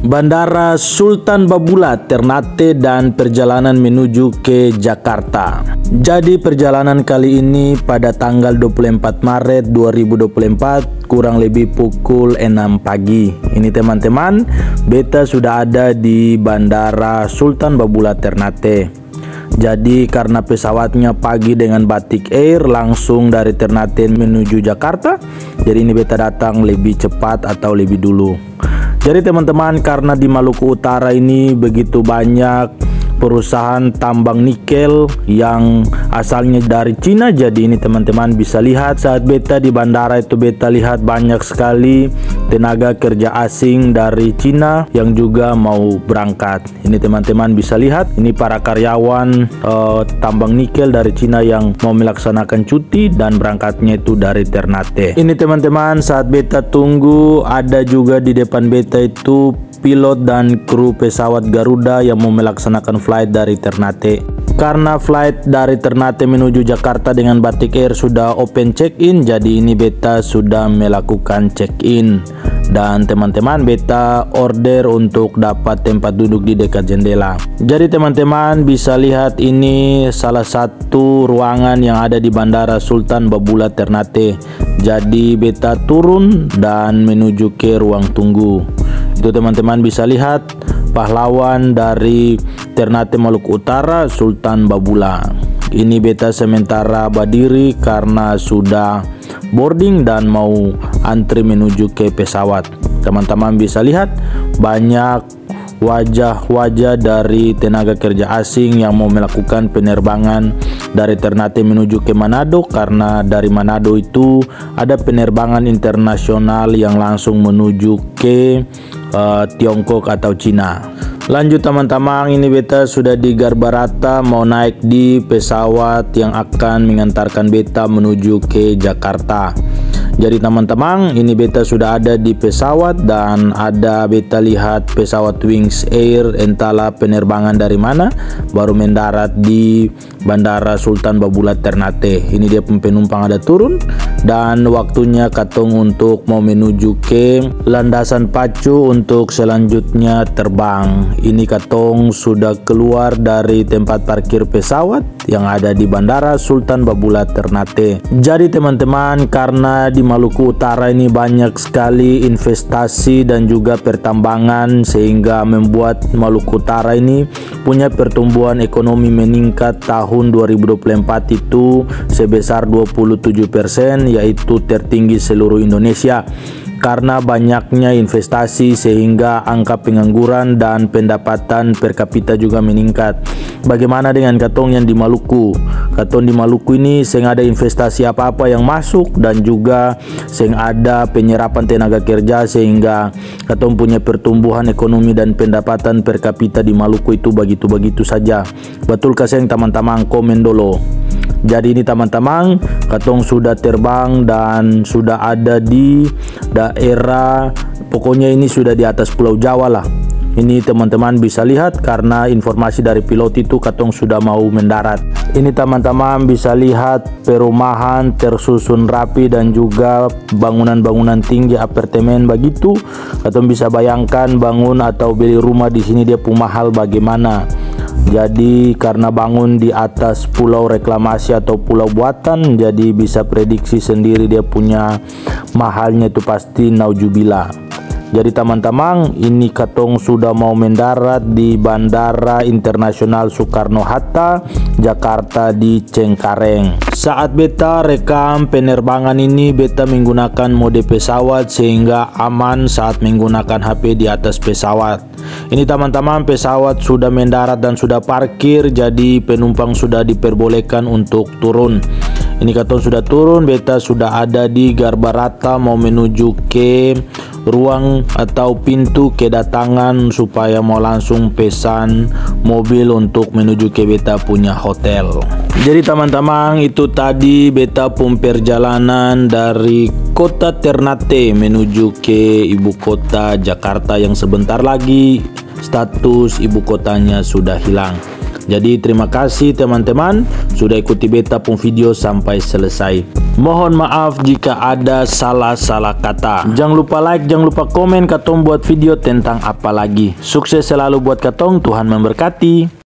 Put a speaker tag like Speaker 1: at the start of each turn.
Speaker 1: Bandara Sultan Babula Ternate dan perjalanan menuju ke Jakarta. Jadi perjalanan kali ini pada tanggal 24 Maret 2024 kurang lebih pukul 6 pagi. Ini teman-teman, beta sudah ada di Bandara Sultan Babula Ternate. Jadi karena pesawatnya pagi dengan Batik Air langsung dari Ternate menuju Jakarta, jadi ini beta datang lebih cepat atau lebih dulu. Jadi teman-teman karena di Maluku Utara ini begitu banyak perusahaan tambang nikel yang asalnya dari Cina. Jadi ini teman-teman bisa lihat saat beta di bandara itu beta lihat banyak sekali tenaga kerja asing dari Cina yang juga mau berangkat. Ini teman-teman bisa lihat ini para karyawan uh, tambang nikel dari Cina yang mau melaksanakan cuti dan berangkatnya itu dari Ternate. Ini teman-teman saat beta tunggu ada juga di depan beta itu pilot dan kru pesawat Garuda yang mau melaksanakan flight dari Ternate. Karena flight dari Ternate menuju Jakarta dengan Batik Air sudah open check-in, jadi ini beta sudah melakukan check-in. Dan teman-teman beta order untuk dapat tempat duduk di dekat jendela. Jadi teman-teman bisa lihat ini salah satu ruangan yang ada di Bandara Sultan Babula Ternate. Jadi beta turun dan menuju ke ruang tunggu. Itu teman-teman bisa lihat pahlawan dari Ternate Maluku Utara Sultan Babula. Ini beta sementara berdiri karena sudah boarding dan mau antri menuju ke pesawat. Teman-teman bisa lihat banyak wajah-wajah dari tenaga kerja asing yang mau melakukan penerbangan dari Ternate menuju ke Manado karena dari Manado itu ada penerbangan internasional yang langsung menuju ke uh, Tiongkok atau Cina. Lanjut teman-teman, ini beta sudah di Garbarata mau naik di pesawat yang akan mengantarkan beta menuju ke Jakarta. Jadi teman-teman, ini beta sudah ada di pesawat dan ada beta lihat pesawat Wings Air entahlah penerbangan dari mana baru mendarat di Bandara Sultan Babulat Ternate. Ini dia penumpang ada turun dan waktunya katong untuk mau menuju ke landasan pacu untuk selanjutnya terbang. Ini katong sudah keluar dari tempat parkir pesawat yang ada di Bandara Sultan Babulat Ternate. Jadi teman-teman karena di Maluku Utara ini banyak sekali investasi dan juga pertambangan sehingga membuat Maluku Utara ini punya pertumbuhan ekonomi meningkat tahun 2024 itu sebesar 27% yaitu tertinggi seluruh Indonesia karena banyaknya investasi sehingga angka pengangguran dan pendapatan per kapita juga meningkat. Bagaimana dengan katong yang di Maluku? Katong di Maluku ini seng ada investasi apa-apa yang masuk dan juga seng ada penyerapan tenaga kerja sehingga katong punya pertumbuhan ekonomi dan pendapatan per kapita di Maluku itu begitu-begitu saja. Betul kasih teman-teman komen dulu. Jadi ini teman-teman, katong sudah terbang dan sudah ada di daerah pokoknya ini sudah di atas Pulau Jawa lah. Ini teman-teman bisa lihat karena informasi dari pilot itu katong sudah mau mendarat. Ini teman-teman bisa lihat perumahan tersusun rapi dan juga bangunan-bangunan tinggi apartemen begitu. Katong bisa bayangkan bangun atau beli rumah di sini dia pun mahal bagaimana. Jadi karena bangun di atas pulau reklamasi atau pulau buatan jadi bisa prediksi sendiri dia punya mahalnya itu pasti naujubila. Jadi teman-teman, ini Katong sudah mau mendarat di Bandara Internasional Soekarno-Hatta, Jakarta di Cengkareng. Saat beta rekam penerbangan ini, beta menggunakan mode pesawat sehingga aman saat menggunakan HP di atas pesawat. Ini teman-teman, pesawat sudah mendarat dan sudah parkir, jadi penumpang sudah diperbolehkan untuk turun. Ini Katong sudah turun, beta sudah ada di Garbarata mau menuju ke ruang atau pintu kedatangan supaya mau langsung pesan mobil untuk menuju ke beta punya hotel. Jadi teman-teman itu tadi beta pun perjalanan dari kota Ternate menuju ke ibu kota Jakarta yang sebentar lagi status ibu kotanya sudah hilang. Jadi terima kasih teman-teman sudah ikuti beta pun video sampai selesai. Mohon maaf jika ada salah-salah kata. Jangan lupa like, jangan lupa komen katong buat video tentang apa lagi. Sukses selalu buat katong, Tuhan memberkati.